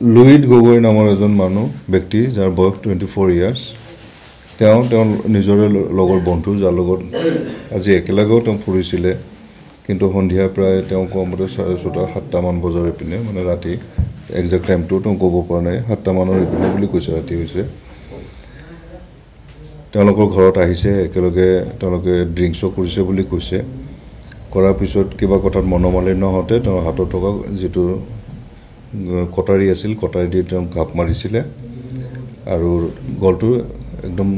লুইত গগৈ নামৰ এজন মানুহ ব্যক্তি যাৰ বয়স টুৱেণ্টি ফ'ৰ ইয়াৰ্ছ তেওঁ তেওঁৰ নিজৰে লগৰ বন্ধু যাৰ লগত আজি একেলগেও তেওঁ ফুৰিছিলে কিন্তু সন্ধিয়া প্ৰায় তেওঁ কোৱা মতে চাৰে ছটা সাতটামান বজাৰ ইপিনে মানে ৰাতি একজেক্ট টাইমটো তেওঁ ক'ব পৰা নাই সাতটামানৰ ইপিনে বুলি কৈছে ৰাতি হৈছে। তেওঁলোকৰ ঘৰত আহিছে একেলগে তেওঁলোকে ড্ৰিংকছো কৰিছে বুলি কৈছে। কৰাৰ পিছত কিবা কথাত মনোমালিন্য হওঁতে তেওঁৰ হাতত থকা যিটো কটাৰী আছিল কটাৰী দি তেওঁ ঘাপ মাৰিছিলে। আৰু গলটো একদম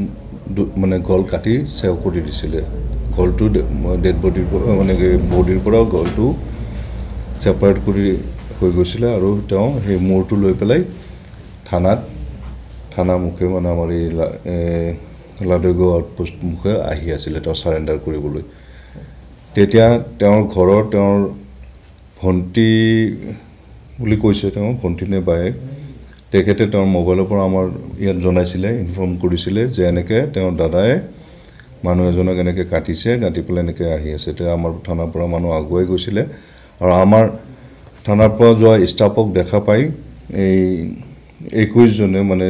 মানে গল কাটি চেও কৰি দিছিলে। গলটো ডেড বডিৰ পৰা মানে বডিৰ পৰাও গলটো ছেপাৰেট কৰি হৈ গৈছিলে আৰু তেওঁ সেই মূৰটো লৈ পেলাই থানাত থানা মুখে মানে আমাৰ এই লাডুগাঁও আউটপোষ্ট মুখে আহি আছিলে তেওঁ চাৰেণ্ডাৰ কৰিবলৈ। তেতিয়া তেওঁৰ ঘৰৰ তেওঁৰ ভণ্টি বুলি কৈছে তেওঁ ভণ্টি নে বায়েক তেখেতে তেওঁৰ মোবাইলৰ পৰা আমাৰ ইয়াত জনাইছিলে ইনফৰ্ম কৰিছিলে যে এনেকৈ তেওঁৰ দাদাই মানুহ এজনক এনেকৈ কাটিছে কাটি পেলাই এনেকৈ আহি আছে। তেতিয়া আমাৰ থানাৰ পৰা মানুহ আগুৱাই গৈছিলে। আৰু আমাৰ থানাৰ পৰা যোৱা ষ্টাফক দেখা পাই এই একৈছজনে মানে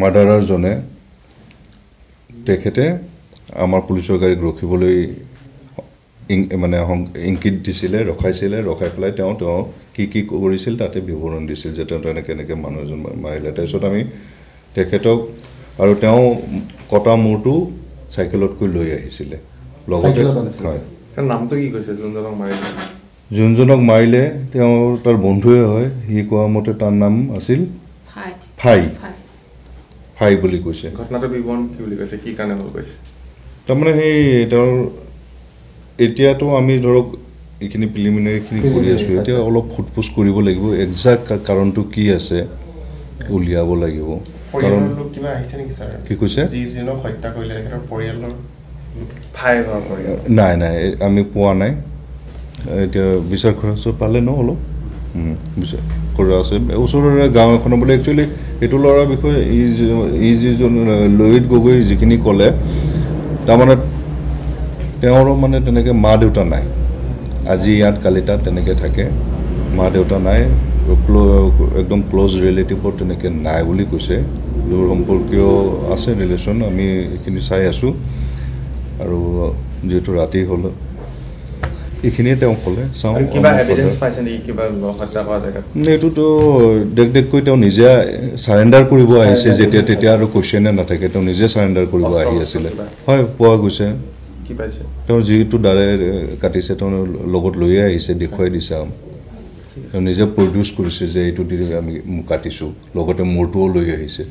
মাৰ্ডাৰাৰজনে তেখেতে আমাৰ পুলিচৰ গাড়ীক ৰখিবলৈ মানে ইংকিত দিছিলে ৰখাইছিলে ৰখাই পেলাই তেওঁ তেওঁ কি কি কৰিছিল তাতে বিৱৰণ দিছিল যে তেওঁ এনেকৈ এনেকৈ মানুহ এজন মাৰিলে। তাৰপিছত আমি তেখেতক আৰু তেওঁ কটা মূৰটো চাইকেলতকৈ লৈ আহিছিলে। লগতে হয়। নামটো কি কৈছে? যোনজনক মাৰিলে। যোনজনক মাৰিলে তেওঁ তাৰ বন্ধুৱে হয় সি কোৱা মতে তাৰ নাম আছিল ফাই। ফাই। বুলি কৈছে। ঘটনাটোৰ বিৱৰণ কি বুলি কৈছে? কি কাৰণে হ'ল কৈছে? তাৰমানে সেই তেওঁৰ এতিয়াতো আমি ধৰক এইখিনি প্ৰিলিমিনাৰীখিনি কৰি আছোঁ এতিয়া অলপ সোধপোছ কৰিব লাগিব একজেক্ট কাৰণটো কি আছে উলিয়াব লাগিব। কাৰণ কিবা আহিছে নেকি ছাৰ? কি কৈছে? নাই নাই আমি পোৱা নাই। এতিয়া বিচাৰ খৰচ পালে ন অলপ? বিচাৰ কৰা আছে। ওচৰৰে গাঁও এখনৰ বোলে একচুৱেলি এইটো ল'ৰাৰ বিষয়ে ই ই যিজন লহিত গগৈ যিখিনি ক'লে তাৰমানে তেওঁৰো মানে তেনেকৈ মা দেউতা নাই। আজি ইয়াত কালি তাত তেনেকৈ থাকে। মা দেউতা নাই একদম ক্ল'জ ৰিলেটিভৰ তেনেকৈ নাই বুলি কৈছে। দূৰ সম্পৰ্কীয় আছে ৰিলেশ্যন আমি এইখিনি চাই আছোঁ। আৰু যিহেতু ৰাতি হ'ল এইখিনিয়ে তেওঁ ক'লে। চাওঁ এইটোতো দেখ দেখকৈ তেওঁ নিজে চাৰেণ্ডাৰ কৰিব আহিছে যেতিয়া তেতিয়া আৰু কুৱেশ্যনে নাথাকে। তেওঁ নিজে চাৰেণ্ডাৰ কৰিব আহি আছিলে। হয় পোৱা গৈছে। কি পাইছে? তেওঁ যিটো দ্বাৰে কাটিছে তেওঁ লগত লৈয়ে আহিছে দেখুৱাই দিছে তেওঁ নিজে প্ৰডিউচ কৰিছে যে এইটো দি আমি কাটিছোঁ। লগতে মূৰটোও লৈ আহিছে।